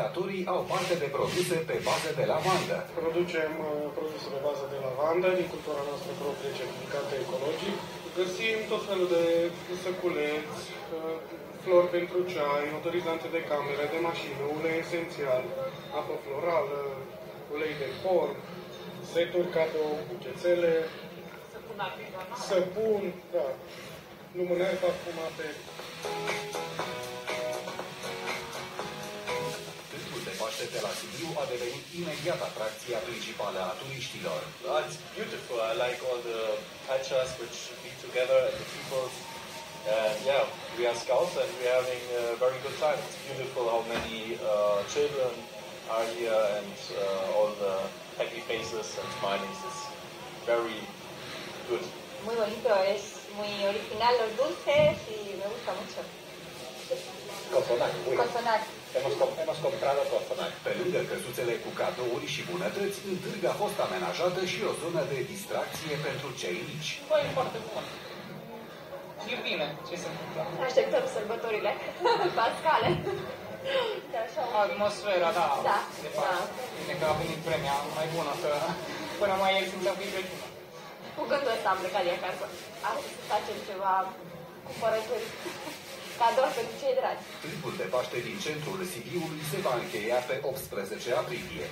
Datorii au parte de produse pe bază de lavandă. Producem uh, produse pe bază de lavandă din cultura noastră proprie certificată ecologic. Găsim tot felul de săculeți, uh, flori pentru ceai, motorizante de camere, de mașină, ulei esențial, apă florală, ulei de porc, seturi cadou, buchețele, săpun, da, lumânări parfumate. Târgul de la Sibiu a devenit imediat atracția principală a turiștilor. Oh, it's beautiful. I like all the cultures which be together and the people. And yeah, we are scouts and we're having a very good time. It's beautiful how many uh, children are here and uh, all the happy faces and smiling. It's very good. Muy bonito, es muy original los dulces y me gusta mucho. Cozonac, uite, Cozonac. hemos, com- hemos comprado cozonac. Pe lângă căsuțele cu cadouri și bunătăți, în târg a fost amenajată și o zonă de distracție pentru cei mici. Băi, e foarte bun. E bine ce se întâmplă. Așteptăm sărbătorile pascale. De așa. Atmosfera, da. Da, De fapt, da. bine că a venit vremea mai bună, că până mai ieri simțeam că e Crăciunul. Cu gândul ăsta am plecat de acasă. Astăzi să facem ceva cumpărături. Cadouri pentru cei dragi. Târgul de Paște din centrul Sibiului se va încheia pe 18 aprilie.